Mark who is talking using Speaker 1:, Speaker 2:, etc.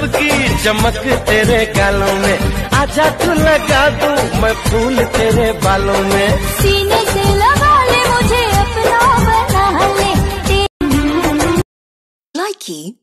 Speaker 1: गजब की चमक तेरे गालों में। आजा तू लगा दू मैं फूल तेरे बालों में।
Speaker 2: सीने से लगा ले मुझे अपना बना ले।
Speaker 3: लाइकी